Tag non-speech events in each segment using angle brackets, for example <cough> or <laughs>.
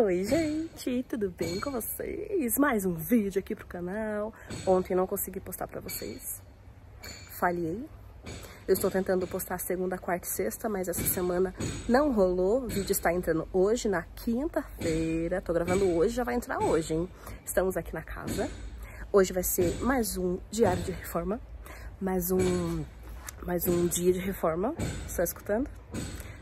Oi, gente, tudo bem com vocês? Mais um vídeo aqui pro canal. Ontem não consegui postar pra vocês. Falhei. Eu estou tentando postar segunda, quarta e sexta, mas essa semana não rolou. O vídeo está entrando hoje, na quinta-feira. Tô gravando hoje, já vai entrar hoje, hein? Estamos aqui na casa. Hoje vai ser mais um diário de reforma. Mais um, mais um dia de reforma. Está escutando?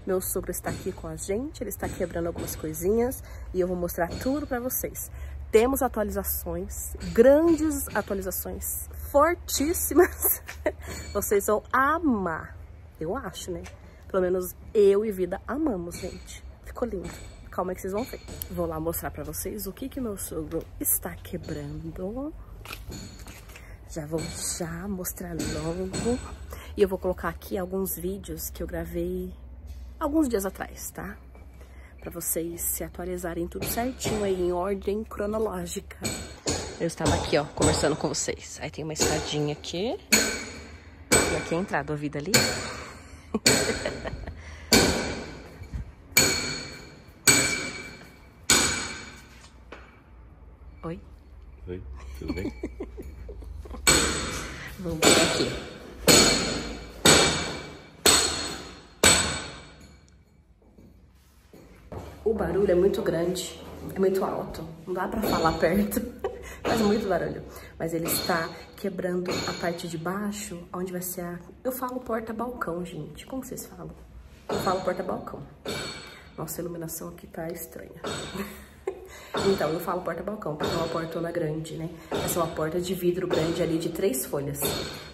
Meu sogro está aqui com a gente, ele está quebrando algumas coisinhas e eu vou mostrar tudo para vocês. Temos atualizações, grandes atualizações, fortíssimas. <laughs> Vocês vão amar, eu acho, né? Pelo menos eu e Vida amamos, gente. Ficou lindo. Calma que vocês vão ver. Vou lá mostrar para vocês o que que meu sogro está quebrando. Já vou já mostrar logo. E eu vou colocar aqui alguns vídeos que eu gravei alguns dias atrás, tá? Para vocês se atualizarem tudo certinho aí, em ordem cronológica. Eu estava aqui, ó, conversando com vocês. Aí tem uma escadinha aqui. E aqui é a entrada, a vida ali. <laughs> Oi? Oi, tudo bem? Vamos ver aqui. Barulho é muito grande, é muito alto, não dá pra falar perto, <laughs> faz muito barulho. Mas ele está quebrando a parte de baixo, onde vai ser a... Eu falo porta-balcão, gente, como vocês falam? Eu falo porta-balcão. Nossa, a iluminação aqui tá estranha. <laughs> Então, eu falo porta-balcão, porque é uma portona grande, né? Essa é uma porta de vidro grande ali de três folhas.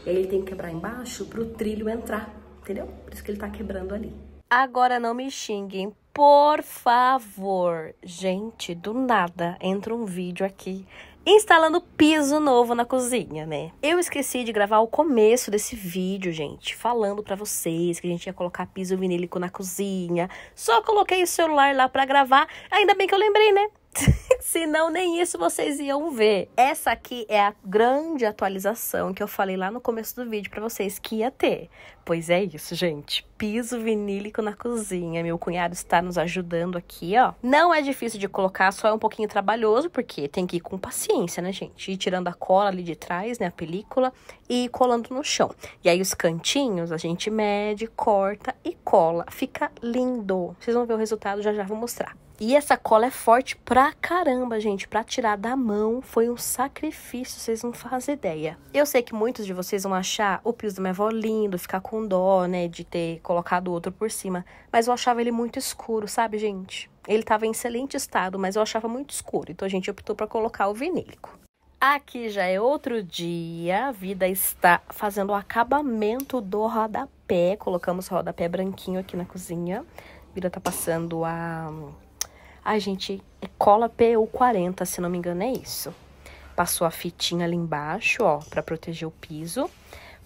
E aí ele tem que quebrar embaixo pro trilho entrar, entendeu? Por isso que ele tá quebrando ali. Agora não me xinguem, por favor. Gente, do nada entra um vídeo aqui instalando piso novo na cozinha, né? Eu esqueci de gravar o começo desse vídeo, gente, falando para vocês que a gente ia colocar piso vinílico na cozinha. Só coloquei o celular lá para gravar. Ainda bem que eu lembrei, né? <laughs> Senão nem isso vocês iam ver. Essa aqui é a grande atualização que eu falei lá no começo do vídeo para vocês que ia ter. Pois é isso, gente. Piso vinílico na cozinha. Meu cunhado está nos ajudando aqui, ó. Não é difícil de colocar, só é um pouquinho trabalhoso, porque tem que ir com paciência, né, gente? Ir tirando a cola ali de trás, né, a película, e colando no chão. E aí os cantinhos a gente mede, corta e cola. Fica lindo. Vocês vão ver o resultado, já já vou mostrar. E essa cola é forte pra caramba, gente. Pra tirar da mão foi um sacrifício, vocês não fazem ideia. Eu sei que muitos de vocês vão achar o piso da minha avó lindo, ficar com dó, né, de ter colocado outro por cima. Mas eu achava ele muito escuro, sabe, gente? Ele tava em excelente estado, mas eu achava muito escuro. Então a gente optou para colocar o vinílico. Aqui já é outro dia, a vida está fazendo o acabamento do rodapé. Colocamos o rodapé branquinho aqui na cozinha. A vida tá passando a Ai, gente, cola PU40, se não me engano, é isso. Passou a fitinha ali embaixo, ó, pra proteger o piso.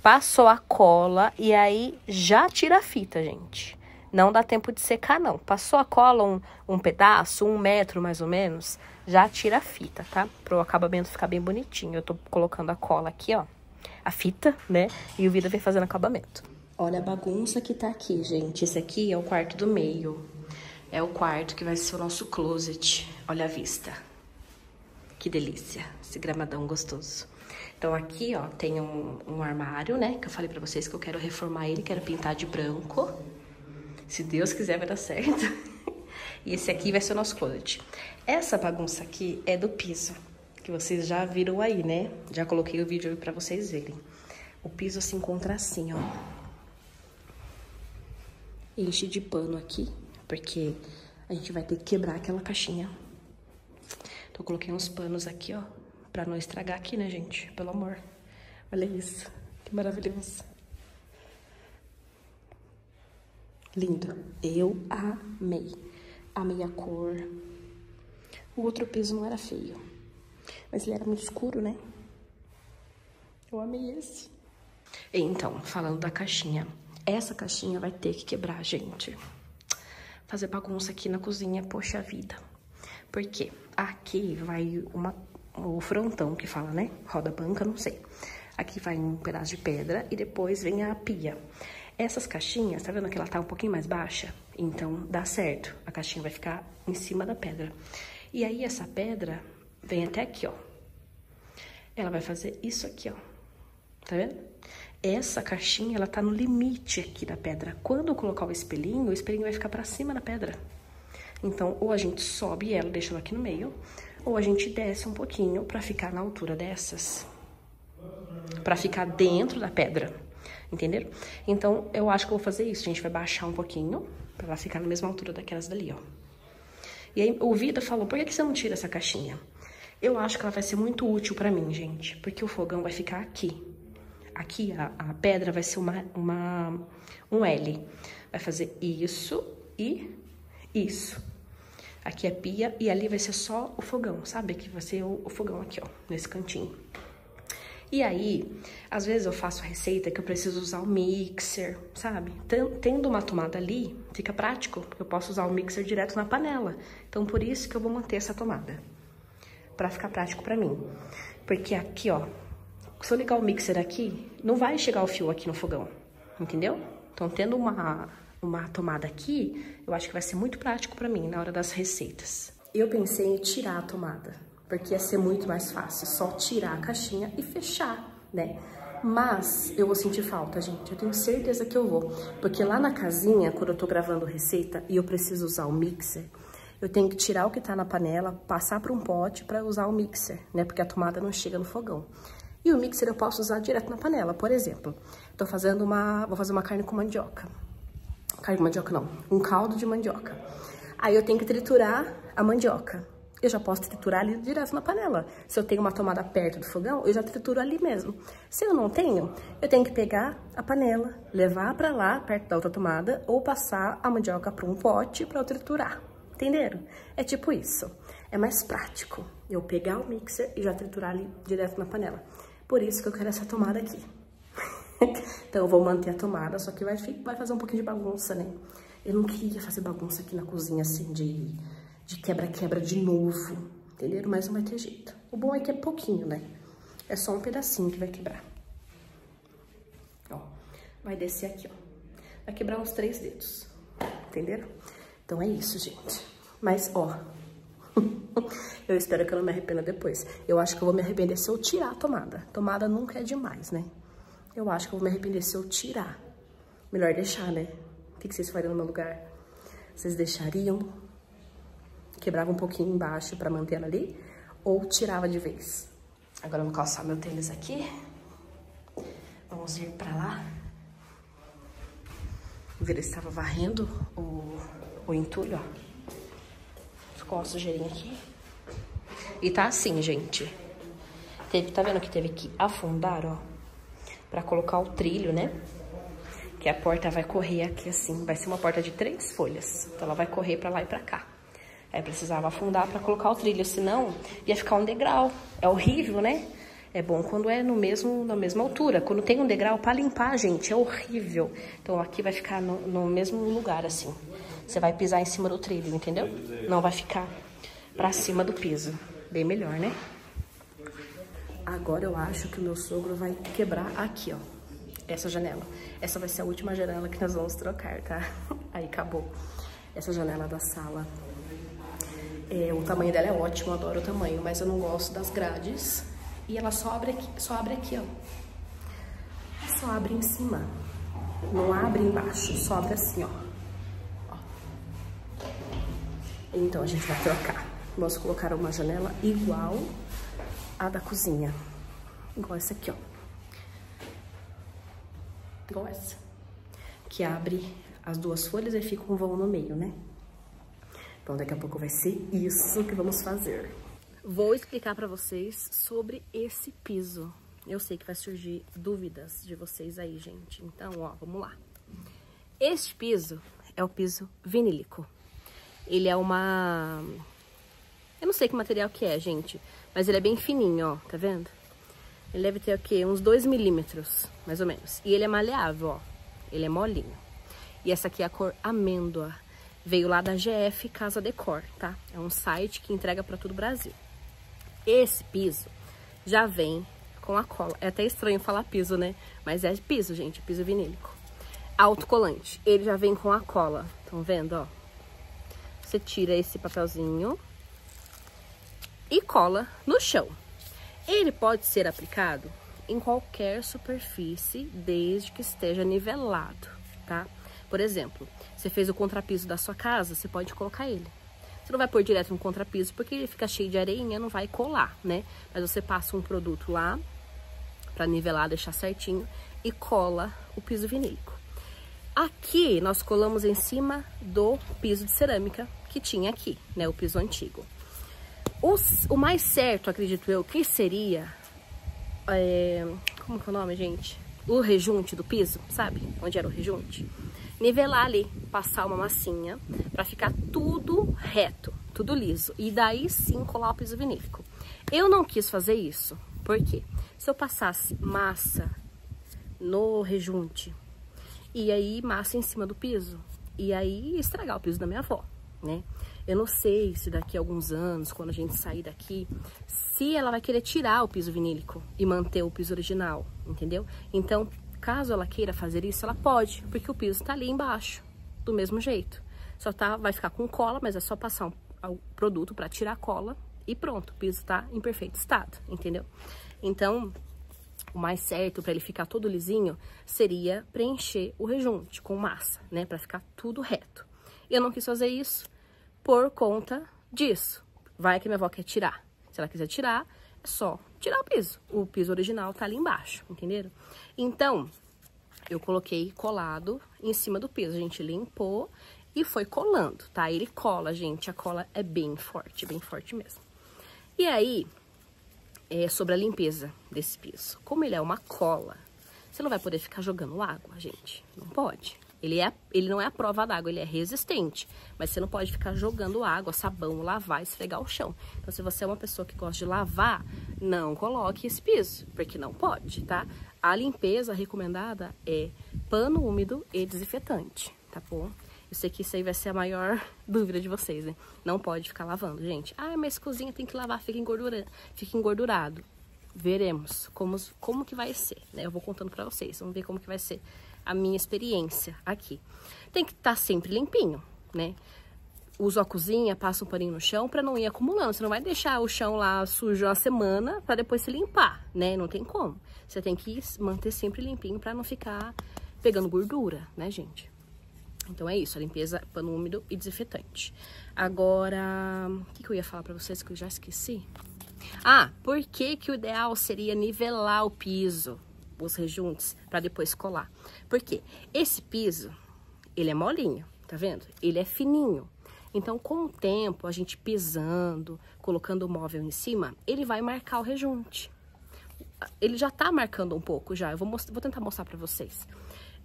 Passou a cola e aí já tira a fita, gente. Não dá tempo de secar, não. Passou a cola um, um pedaço, um metro mais ou menos, já tira a fita, tá? Pro acabamento ficar bem bonitinho. Eu tô colocando a cola aqui, ó. A fita, né? E o Vida vem fazendo acabamento. Olha a bagunça que tá aqui, gente. Esse aqui é o quarto do meio. É o quarto que vai ser o nosso closet. Olha a vista. Que delícia, esse gramadão gostoso. Então aqui, ó, tem um, um armário, né? Que eu falei pra vocês que eu quero reformar ele, quero pintar de branco. Se Deus quiser vai dar certo. <laughs> E esse aqui vai ser o nosso closet. Essa bagunça aqui é do piso, que vocês já viram aí, né? Já coloquei o vídeo aí pra vocês verem. O piso se encontra assim, ó. Enche de pano aqui, porque a gente vai ter que quebrar aquela caixinha. Então, eu coloquei uns panos aqui, ó, pra não estragar aqui, né, gente? Pelo amor. Olha isso, que maravilhoso. Lindo. Eu amei. Amei a cor. O outro piso não era feio, mas ele era muito escuro, né? Eu amei esse. Então, falando da caixinha. Essa caixinha vai ter que quebrar, gente fazer bagunça aqui na cozinha, poxa vida. Porque aqui vai uma, o frontão que fala, né? Roda banca, não sei. Aqui vai um pedaço de pedra e depois vem a pia. Essas caixinhas, tá vendo que ela tá um pouquinho mais baixa? Então, dá certo. A caixinha vai ficar em cima da pedra. E aí, essa pedra vem até aqui, ó. Ela vai fazer isso aqui, ó. Tá vendo? Essa caixinha, ela tá no limite aqui da pedra. Quando eu colocar o espelhinho, o espelhinho vai ficar pra cima da pedra. Então, ou a gente sobe ela, deixa ela aqui no meio, ou a gente desce um pouquinho pra ficar na altura dessas. Pra ficar dentro da pedra. Entenderam? Então, eu acho que eu vou fazer isso. A gente vai baixar um pouquinho, pra ela ficar na mesma altura daquelas dali, ó. E aí, o Vida falou, por que, que você não tira essa caixinha? Eu acho que ela vai ser muito útil pra mim, gente. Porque o fogão vai ficar aqui. Aqui, a, a pedra vai ser uma, uma, um L. Vai fazer isso e isso. Aqui é pia e ali vai ser só o fogão, sabe? Aqui vai ser o, o fogão aqui, ó, nesse cantinho. E aí, às vezes eu faço receita que eu preciso usar o mixer, sabe? Tendo uma tomada ali, fica prático, eu posso usar o mixer direto na panela. Então, por isso que eu vou manter essa tomada, pra ficar prático pra mim. Porque aqui, ó, se eu ligar o mixer aqui, não vai chegar o fio aqui no fogão, entendeu? Então, tendo uma, uma tomada aqui, eu acho que vai ser muito prático pra mim na hora das receitas. Eu pensei em tirar a tomada, porque ia ser muito mais fácil, só tirar a caixinha e fechar, né? Mas eu vou sentir falta, gente, eu tenho certeza que eu vou. Porque lá na casinha, quando eu tô gravando receita e eu preciso usar o mixer, eu tenho que tirar o que tá na panela, passar para um pote para usar o mixer, né? Porque a tomada não chega no fogão. E o mixer eu posso usar direto na panela, por exemplo. Tô fazendo uma, vou fazer uma carne com mandioca. Carne com mandioca não, um caldo de mandioca. Aí eu tenho que triturar a mandioca eu já posso triturar ali direto na panela. Se eu tenho uma tomada perto do fogão, eu já trituro ali mesmo. Se eu não tenho, eu tenho que pegar a panela, levar para lá, perto da outra tomada, ou passar a mandioca para um pote para eu triturar. Entenderam? É tipo isso. É mais prático eu pegar o mixer e já triturar ali direto na panela. Por isso que eu quero essa tomada aqui. <laughs> então eu vou manter a tomada, só que vai, vai fazer um pouquinho de bagunça, né? Eu não queria fazer bagunça aqui na cozinha, assim, de de quebra-quebra de novo, entenderam? Mas não vai ter jeito. O bom é que é pouquinho, né? É só um pedacinho que vai quebrar. Ó, vai descer aqui, ó. Vai quebrar uns três dedos, entenderam? Então é isso, gente. Mas, ó, <laughs> eu espero que eu não me arrependa depois. Eu acho que eu vou me arrepender se eu tirar a tomada. Tomada nunca é demais, né? Eu acho que eu vou me arrepender se eu tirar. Melhor deixar, né? O que vocês fariam no meu lugar? Vocês deixariam quebrava um pouquinho embaixo para manter ela ali, ou tirava de vez. Agora eu vou calçar meu tênis aqui. Vamos ir para lá. Ver estava varrendo o, o entulho, ó. Ficou uma sujeirinha aqui. E tá assim, gente. Teve, tá vendo que teve que afundar, ó? Pra colocar o trilho, né? Que a porta vai correr aqui assim. Vai ser uma porta de três folhas. Então ela vai correr pra lá e pra cá. Aí precisava afundar para colocar o trilho, senão ia ficar um degrau. É horrível, né? É bom quando é no mesmo, na mesma altura. Quando tem um degrau para limpar, gente, é horrível. Então aqui vai ficar no, no, mesmo lugar, assim. Você vai pisar em cima do trilho, entendeu? Não vai ficar para cima do piso. Bem melhor, né? Agora eu acho que o meu sogro vai quebrar aqui, ó. Essa janela. Essa vai ser a última janela que nós vamos trocar, tá? <laughs> Aí acabou. Essa janela da sala é, o tamanho dela é ótimo, eu adoro o tamanho, mas eu não gosto das grades. E ela só abre aqui, só abre aqui, ó. Só abre em cima. Não abre embaixo, só abre assim, ó. Então a gente vai trocar. Vamos colocar uma janela igual a da cozinha. Igual essa aqui, ó. Igual essa. Que abre as duas folhas e fica um vão no meio, né? Então daqui a pouco vai ser isso que vamos fazer. Vou explicar para vocês sobre esse piso. Eu sei que vai surgir dúvidas de vocês aí, gente. Então, ó, vamos lá. Este piso é o piso vinílico. Ele é uma... Eu não sei que material que é, gente. Mas ele é bem fininho, ó. Tá vendo? Ele deve ter o quê? Uns 2 milímetros, mais ou menos. E ele é maleável, ó. Ele é molinho. E essa aqui é a cor amêndoa. Veio lá da GF Casa Decor, tá? É um site que entrega para todo o Brasil. Esse piso já vem com a cola. É até estranho falar piso, né? Mas é piso, gente, piso vinílico. autocolante. Ele já vem com a cola, estão vendo, ó? Você tira esse papelzinho e cola no chão. Ele pode ser aplicado em qualquer superfície, desde que esteja nivelado, tá? Por exemplo, você fez o contrapiso da sua casa, você pode colocar ele. Você não vai pôr direto no contrapiso, porque ele fica cheio de areinha, não vai colar, né? Mas você passa um produto lá, para nivelar, deixar certinho, e cola o piso vinílico. Aqui, nós colamos em cima do piso de cerâmica que tinha aqui, né? O piso antigo. o mais certo, acredito eu, que seria é, como que é o nome, gente? O rejunte do piso, sabe? Onde era o rejunte? Nivelar ali, passar uma massinha para ficar tudo reto, tudo liso. E daí sim colar o piso vinílico. Eu não quis fazer isso, porque se eu passasse massa no rejunte e aí massa em cima do piso, e aí estragar o piso da minha avó, né? Eu não sei se daqui a alguns anos, quando a gente sair daqui, se ela vai querer tirar o piso vinílico e manter o piso original, entendeu? Então, caso ela queira fazer isso, ela pode, porque o piso tá ali embaixo, do mesmo jeito. Só tá, vai ficar com cola, mas é só passar um, o produto para tirar a cola e pronto, o piso tá em perfeito estado, entendeu? Então, o mais certo para ele ficar todo lisinho seria preencher o rejunte com massa, né, para ficar tudo reto. Eu não quis fazer isso, por conta disso. Vai que minha avó quer tirar. Se ela quiser tirar, é só tirar o piso. O piso original tá ali embaixo, entenderam? Então, eu coloquei colado em cima do piso. A gente limpou e foi colando, tá? Ele cola, gente. A cola é bem forte, bem forte mesmo. E aí, é sobre a limpeza desse piso. Como ele é uma cola, você não vai poder ficar jogando água, gente. Não pode. Ele, é, ele não é a prova d'água, ele é resistente. Mas você não pode ficar jogando água, sabão, lavar, esfregar o chão. Então, se você é uma pessoa que gosta de lavar, não coloque esse piso, porque não pode, tá? A limpeza recomendada é pano úmido e desinfetante, tá bom? Eu sei que isso aí vai ser a maior <laughs> dúvida de vocês, né? Não pode ficar lavando, gente. Ah, mas cozinha tem que lavar, fica, engordura, fica engordurado. Veremos como, como que vai ser, né? Eu vou contando pra vocês, vamos ver como que vai ser a minha experiência aqui. Tem que estar tá sempre limpinho, né? Uso a cozinha, passa um paninho no chão para não ir acumulando. Você não vai deixar o chão lá sujo uma semana para depois se limpar, né? Não tem como. Você tem que manter sempre limpinho para não ficar pegando gordura, né, gente? Então é isso, a limpeza, pano úmido e desinfetante. Agora, o que, que eu ia falar para vocês que eu já esqueci? Ah, por que que o ideal seria nivelar o piso? Os rejuntes para depois colar. Porque esse piso, ele é molinho, tá vendo? Ele é fininho. Então, com o tempo, a gente pisando, colocando o móvel em cima, ele vai marcar o rejunte. Ele já tá marcando um pouco já. Eu vou, vou tentar mostrar para vocês.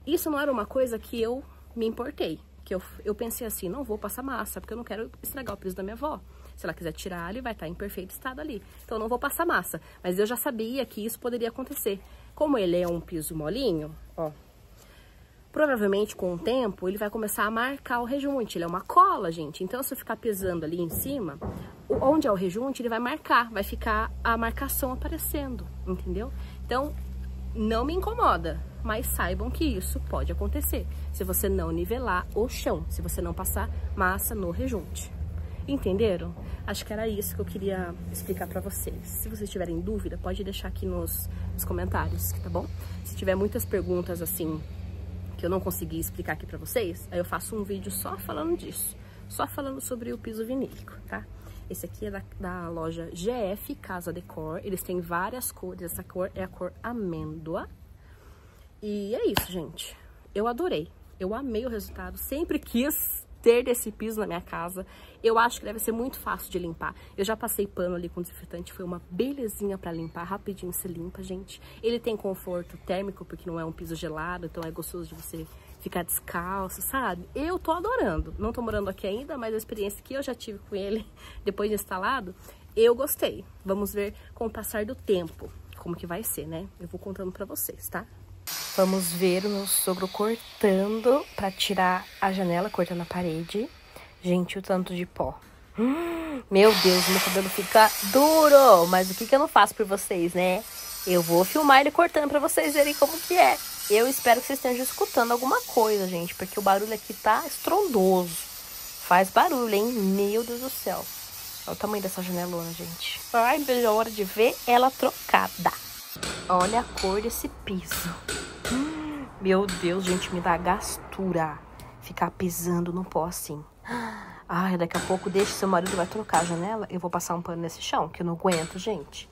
Isso não era uma coisa que eu me importei. Que eu, eu pensei assim, não vou passar massa, porque eu não quero estragar o piso da minha avó. Se ela quiser tirar, ele vai estar tá em perfeito estado ali. Então, eu não vou passar massa. Mas eu já sabia que isso poderia acontecer. Como ele é um piso molinho, ó, provavelmente com o tempo ele vai começar a marcar o rejunte. Ele é uma cola, gente. Então, se eu ficar pisando ali em cima, onde é o rejunte, ele vai marcar, vai ficar a marcação aparecendo, entendeu? Então, não me incomoda, mas saibam que isso pode acontecer se você não nivelar o chão, se você não passar massa no rejunte. Entenderam? Acho que era isso que eu queria explicar pra vocês. Se vocês tiverem dúvida, pode deixar aqui nos, nos comentários, tá bom? Se tiver muitas perguntas assim que eu não consegui explicar aqui pra vocês, aí eu faço um vídeo só falando disso. Só falando sobre o piso vinílico, tá? Esse aqui é da, da loja GF Casa Decor. Eles têm várias cores. Essa cor é a cor amêndoa. E é isso, gente. Eu adorei. Eu amei o resultado. Sempre quis ter desse piso na minha casa. Eu acho que deve ser muito fácil de limpar. Eu já passei pano ali com desinfetante, foi uma belezinha pra limpar, rapidinho se limpa, gente. Ele tem conforto térmico, porque não é um piso gelado, então é gostoso de você ficar descalço, sabe? Eu tô adorando. Não tô morando aqui ainda, mas a experiência que eu já tive com ele, <laughs> depois de instalado, eu gostei. Vamos ver com o passar do tempo como que vai ser, né? Eu vou contando pra vocês, tá? Vamos ver o meu sogro cortando para tirar a janela, cortando a parede. Gente, o tanto de pó. Hum, meu Deus, meu cabelo fica duro. Mas o que, que eu não faço por vocês, né? Eu vou filmar ele cortando para vocês verem como que é. Eu espero que vocês estejam escutando alguma coisa, gente, porque o barulho aqui tá estrondoso. Faz barulho, hein? Meu Deus do céu. Olha o tamanho dessa janelona, gente. Ai, a hora de ver ela trocada. Olha a cor desse piso. Meu Deus, gente, me dá gastura ficar pisando no pó assim. Ai, daqui a pouco deixa seu marido vai trocar a janela. Eu vou passar um pano nesse chão, que eu não aguento, gente.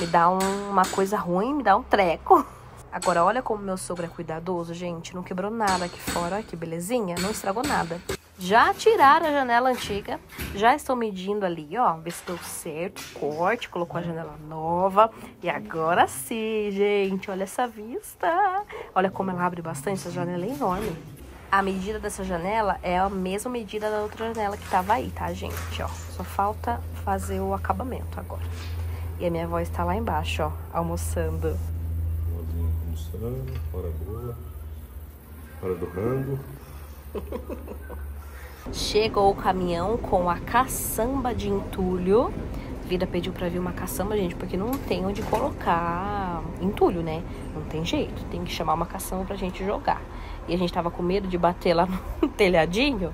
Me dá um, uma coisa ruim, me dá um treco. Agora, olha como meu sogro é cuidadoso, gente. Não quebrou nada aqui fora. Olha que belezinha. Não estragou nada. Já tiraram a janela antiga. Já estão medindo ali, ó. Ver se deu certo. Corte. Colocou a janela nova. E agora sim, gente. Olha essa vista. Olha como ela abre bastante. Essa janela é enorme. A medida dessa janela é a mesma medida da outra janela que tava aí, tá, gente? Ó, só falta fazer o acabamento agora. E a minha avó está lá embaixo, ó, almoçando almoçando, hora boa, hora do rango. <laughs> Chegou o caminhão com a caçamba de entulho. Vida pediu pra vir uma caçamba, gente, porque não tem onde colocar entulho, né? Não tem jeito, tem que chamar uma caçamba pra gente jogar. E a gente tava com medo de bater lá <laughs> no telhadinho,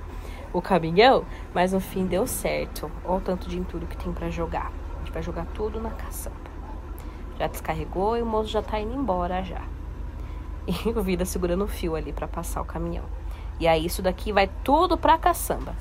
o caminhão, mas no fim deu certo. Olha o tanto de entulho que tem pra jogar. A gente vai jogar tudo na caçamba. Já descarregou e o moço já tá indo embora já. <laughs> E o Vida segurando o fio ali para passar o caminhão. E aí isso daqui vai tudo pra caçamba.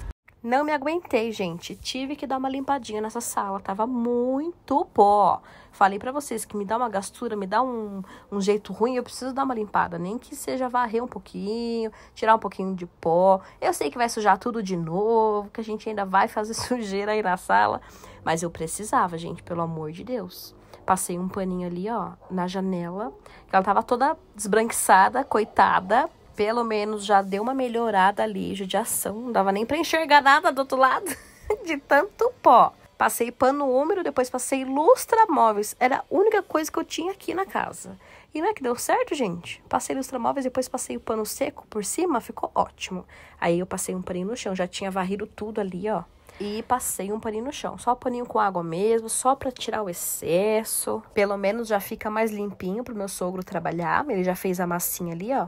Não me aguentei, gente. Tive que dar uma limpadinha nessa sala. Tava muito pó. Falei para vocês que me dá uma gastura, me dá um, um jeito ruim. Eu preciso dar uma limpada. Nem que seja varrer um pouquinho, tirar um pouquinho de pó. Eu sei que vai sujar tudo de novo, que a gente ainda vai fazer <laughs> sujeira aí na sala. Mas eu precisava, gente, pelo amor de Deus. Passei um paninho ali, ó, na janela. Ela tava toda desbranquiçada, coitada. Pelo menos já deu uma melhorada ali, judiação. Não dava nem pra enxergar nada do outro lado, <laughs> de tanto pó. Passei pano úmido, depois passei lustramóveis. Era a única coisa que eu tinha aqui na casa. E não é que deu certo, gente? Passei lustramóveis, depois passei o pano seco por cima, ficou ótimo. Aí eu passei um paninho no chão, já tinha varrido tudo ali, ó e passei um paninho no chão. Só paninho com água mesmo, só para tirar o excesso. Pelo menos já fica mais limpinho pro meu sogro trabalhar. Ele já fez a massinha ali, ó,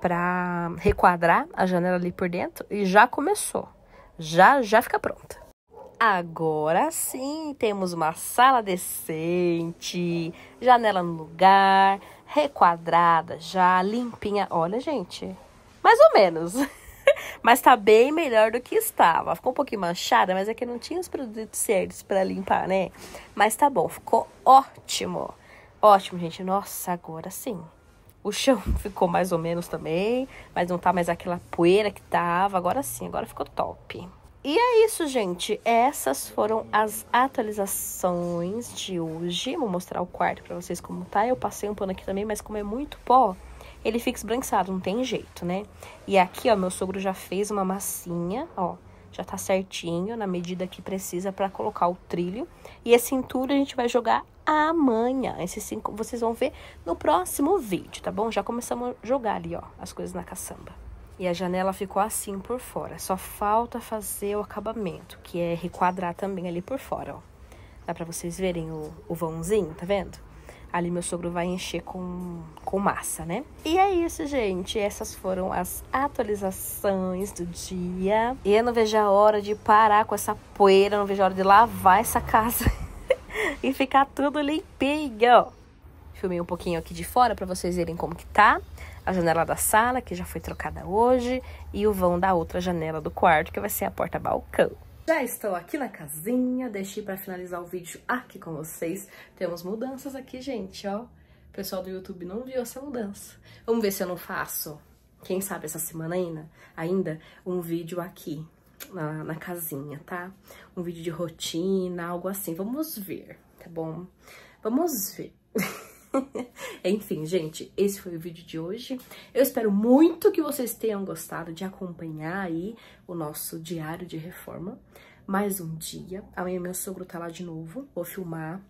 para requadrar a janela ali por dentro e já começou. Já já fica pronta. Agora sim, temos uma sala decente, janela no lugar, requadrada já, limpinha. Olha, gente, mais ou menos. <laughs> Mas tá bem melhor do que estava. Ficou um pouquinho manchada, mas é que não tinha os produtos certos para limpar, né? Mas tá bom, ficou ótimo. Ótimo, gente. Nossa, agora sim. O chão <laughs> ficou mais ou menos também, mas não tá mais aquela poeira que tava. Agora sim, agora ficou top. E é isso, gente. Essas foram as atualizações de hoje. Vou mostrar o quarto pra vocês como tá. Eu passei um pano aqui também, mas como é muito pó, ele fica esbranquiçado, não tem jeito, né? E aqui, ó, meu sogro já fez uma massinha, ó, já tá certinho, na medida que precisa para colocar o trilho. E esse entulho a gente vai jogar amanhã. Esses cinco vocês vão ver no próximo vídeo, tá bom? Já começamos a jogar ali, ó, as coisas na caçamba. E a janela ficou assim por fora. Só falta fazer o acabamento, que é requadrar também ali por fora, ó. Dá pra vocês verem o, o vãozinho, tá vendo? ali meu sogro vai encher com, com massa, né? E é isso, gente. Essas foram as atualizações do dia. E eu não vejo a hora de parar com essa poeira, não vejo a hora de lavar essa casa <laughs> e ficar tudo limpinho. Filmei um pouquinho aqui de fora para vocês verem como que tá. A janela da sala, que já foi trocada hoje, e o vão da outra janela do quarto, que vai ser a porta-balcão. Já estou aqui na casinha, deixei para finalizar o vídeo aqui com vocês. Temos mudanças aqui, gente, ó. O pessoal do YouTube não viu essa mudança. Vamos ver se eu não faço, quem sabe essa semana ainda, ainda um vídeo aqui na, na casinha, tá? Um vídeo de rotina, algo assim. Vamos ver, tá bom? Vamos ver. <laughs> Enfim, gente, esse foi o vídeo de hoje. Eu espero muito que vocês tenham gostado de acompanhar aí o nosso diário de reforma. Mais um dia. Amanhã meu sogro tá lá de novo. Vou filmar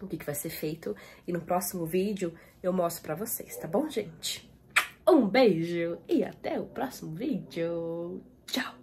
o que, que vai ser feito. E no próximo vídeo eu mostro pra vocês, tá bom, gente? Um beijo e até o próximo vídeo. Tchau!